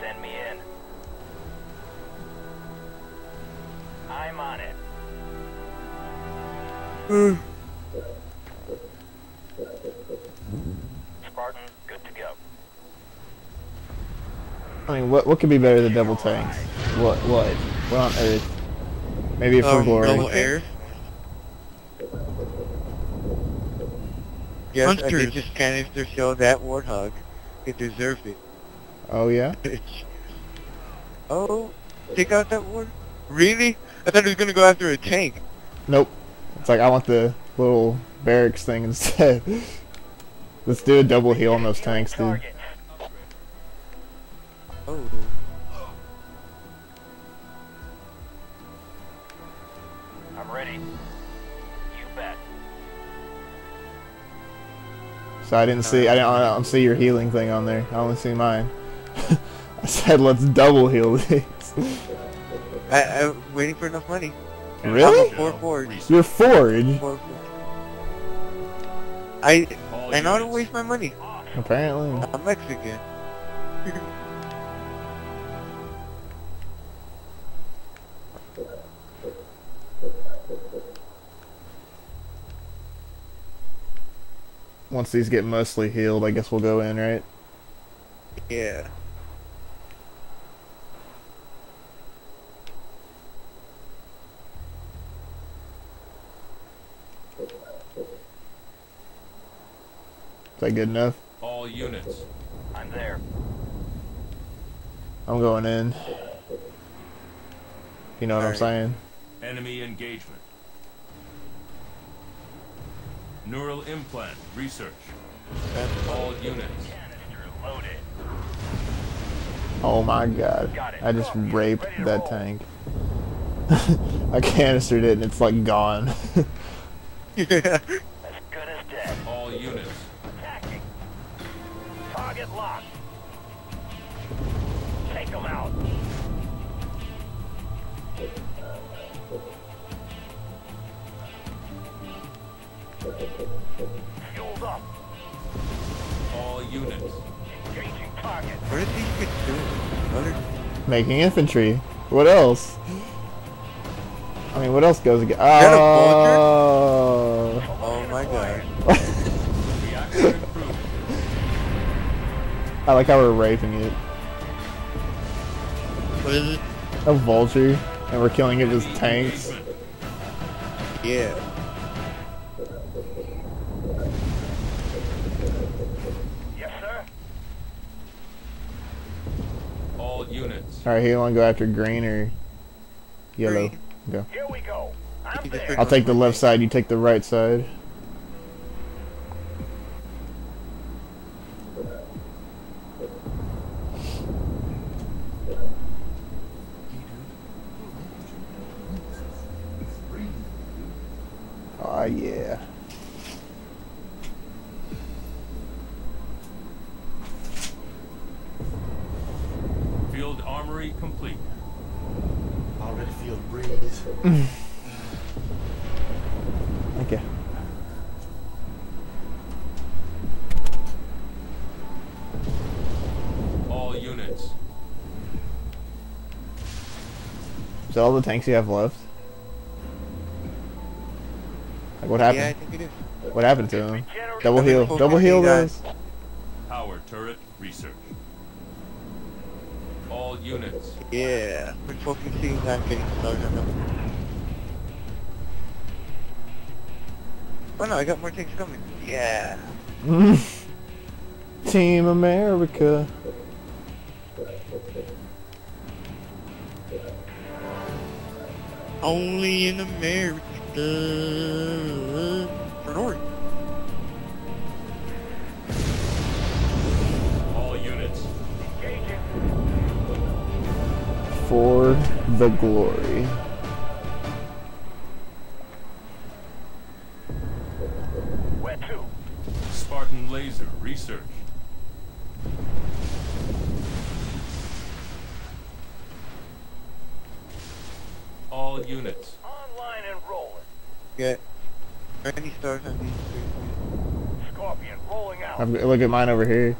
Send me in. I'm on it. Spartan, good to go. I mean, what what could be better than double tanks? What what? What on earth? Maybe for Um, glory. double air. Yes, I Hunters. did just canister shell that warthog. It deserved it. Oh yeah. oh, take out that war? Really? I thought he was gonna go after a tank. Nope. It's like I want the little barracks thing instead. Let's do a double heal on those tanks, dude. Targets. Oh. I'm ready. You bet. So I didn't see I didn't, I don't see your healing thing on there. I only see mine. Said let's double heal these. I, I'm waiting for enough money. really? Four forge. You're forge. Four forge. I I know how to waste my money. Apparently. I'm Mexican. Once these get mostly healed, I guess we'll go in, right? Yeah. Is that good enough? All units. I'm there. I'm going in. You know what I'm saying? Enemy engagement. Neural implant research. All units. Oh my god. I just Copy. raped that roll. tank. I canistered it and it's like gone. Yeah. As good as dead. All units. Attacking. Target locked. Take them out. Fueled up. All units. Engaging target. what are these kids doing? Making infantry. What else? I mean, what else goes again? Oh. Oh my god. I like how we're raping it. What is it? A vulture, and we're killing it with tanks. Yeah. Yes, sir. All units. Alright, here you want to go after green or yellow? Green. Go. Here we go. I'm You just there. I'll take the left side, you take the right side. Oh yeah. Field armory complete. Already feel the breeze. Okay. All units. Is that all the tanks you have left? Like what Yeah, I happened? think it is. What happened to them? Double I've heal. Double focusing heal on- those. Power turret research. All units. Yeah. We're focusing on getting started on them. Oh no, I got more tanks coming. Yeah. Team America. Only in America. For All For the glory. Where to? Spartan laser research. All units. Online and rolling. Get any stars on these three. Scorpion rolling out. I've, look at mine over here.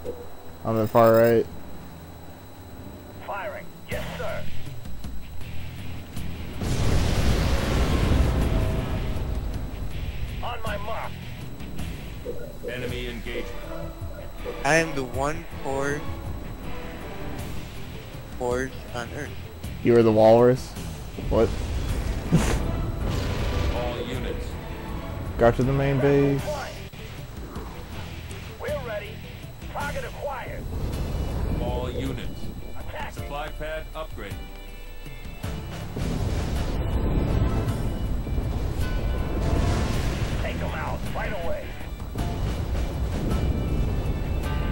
On the far right. Mark. Enemy engagement. I am the one force force on Earth. You are the walrus. What? All units. Got to the main base. Right away.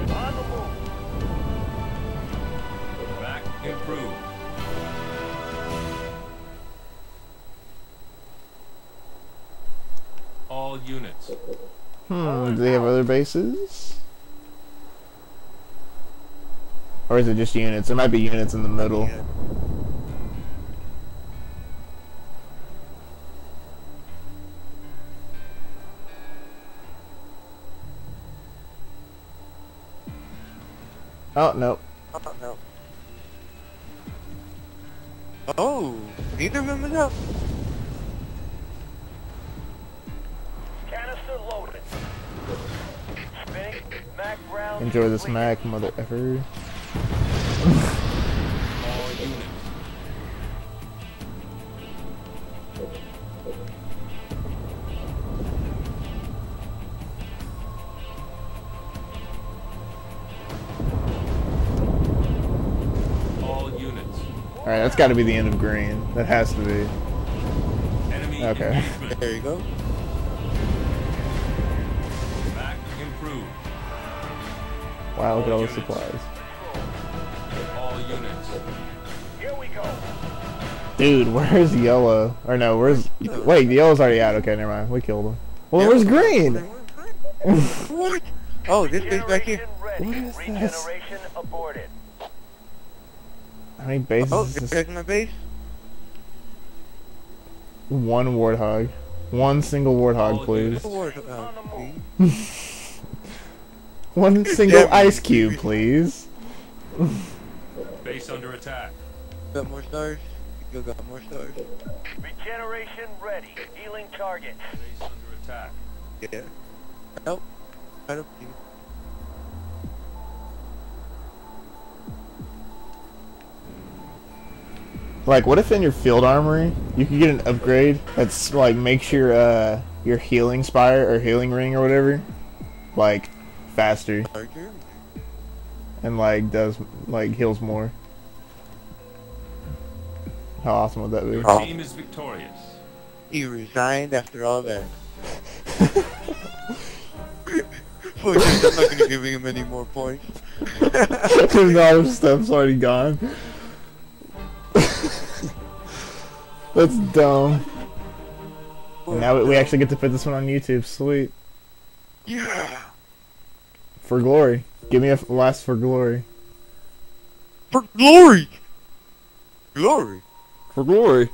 On the move. Back improved. All units. Hmm, do they have other bases? Or is it just units? There might be units in the middle. Oh, no. Oh, no. Oh, neither of them is up. Canister loaded. Spinning. Mac round. Enjoy this complete. Mac, mother effer. Alright, that's gotta be the end of green. That has to be. Enemy Okay. There you go. Back improved. Wow, look at all the supplies. All units. Here we go. Dude, where's yellow? Or no, where's... Wait, the yellow's already out. Okay, never mind. We killed him. Well, where's green? What? Oh, this is back here. What is this? Aborted. How many bases Oh, is this? there's my base. One warthog. One single warthog, All oh, please. units. What On about the me? move. One single ice cube, please. Base under attack. Got more stars? You got more stars. Regeneration ready. Healing target. Base under attack. Yeah. Nope. I don't Like, what if in your field armory you could get an upgrade that's like makes your uh your healing spire or healing ring or whatever like faster and like does like heals more. How awesome would that be? Your team is victorious. He resigned after all that. Fuck I'm not gonna give him any more points. Because all his stuff's already gone. That's dumb. And now we- we actually get to put this one on YouTube. Sweet. Yeah! For glory. Give me a last for glory. For glory! Glory! For glory.